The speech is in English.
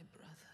my brother.